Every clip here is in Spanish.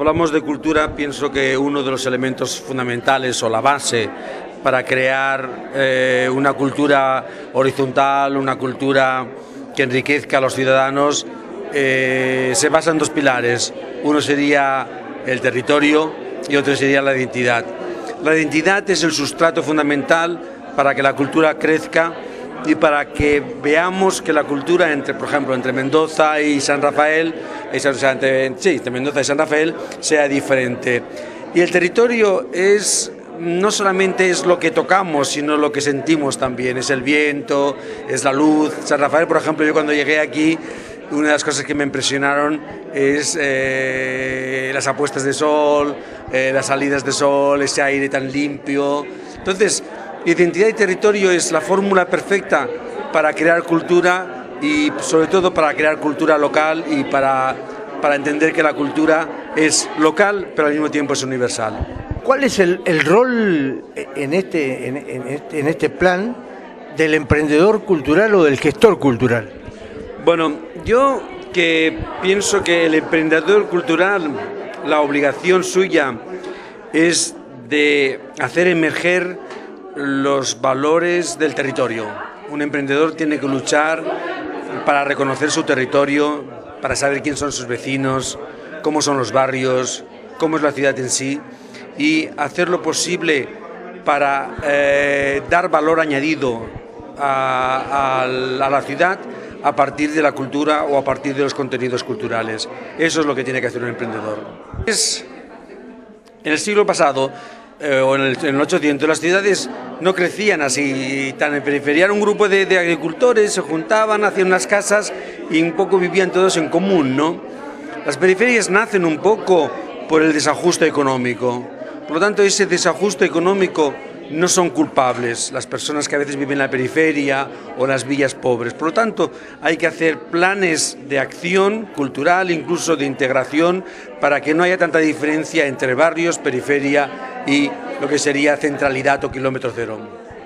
Hablamos de cultura, pienso que uno de los elementos fundamentales o la base para crear eh, una cultura horizontal, una cultura que enriquezca a los ciudadanos, eh, se basa en dos pilares. Uno sería el territorio y otro sería la identidad. La identidad es el sustrato fundamental para que la cultura crezca y para que veamos que la cultura entre, por ejemplo, entre Mendoza y San Rafael, entre, sí, entre Mendoza y San Rafael, sea diferente. Y el territorio es no solamente es lo que tocamos, sino lo que sentimos también. Es el viento, es la luz. San Rafael, por ejemplo, yo cuando llegué aquí, una de las cosas que me impresionaron es eh, las apuestas de sol, eh, las salidas de sol, ese aire tan limpio. Entonces, Identidad y territorio es la fórmula perfecta para crear cultura y sobre todo para crear cultura local y para, para entender que la cultura es local pero al mismo tiempo es universal. ¿Cuál es el, el rol en este, en, este, en este plan del emprendedor cultural o del gestor cultural? Bueno, yo que pienso que el emprendedor cultural, la obligación suya es de hacer emerger los valores del territorio. Un emprendedor tiene que luchar para reconocer su territorio, para saber quién son sus vecinos, cómo son los barrios, cómo es la ciudad en sí y hacer lo posible para eh, dar valor añadido a, la ciudad a partir de la cultura o a partir de los contenidos culturales. Eso es lo que tiene que hacer un emprendedor. Es, en el siglo pasado eh, en el, en el, 800 las ciudades no crecían así tan en periferia. Era un grupo de, de, agricultores, se juntaban, hacían unas casas y un poco vivían todos en común, ¿no? Las periferias nacen un poco por el desajuste económico. Por lo tanto, ese desajuste económico no son culpables las personas que a veces viven en la periferia o las villas pobres. Por lo tanto, hay que hacer planes de acción cultural, incluso de integración, para que no haya tanta diferencia entre barrios, periferia y lo que sería centralidad o kilómetro cero.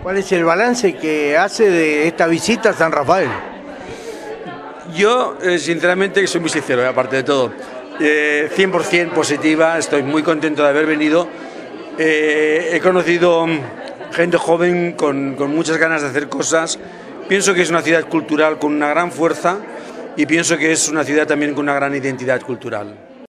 ¿Cuál es el balance que hace de esta visita a San Rafael? Yo, eh, sinceramente, soy muy sincero, eh, aparte de todo. Eh, 100% positiva, estoy muy contento de haber venido eh, he conocido gente joven con, con muchas ganas de hacer cosas. Pienso que es una ciudad cultural con una gran fuerza y pienso que es una ciudad también con una gran identidad cultural.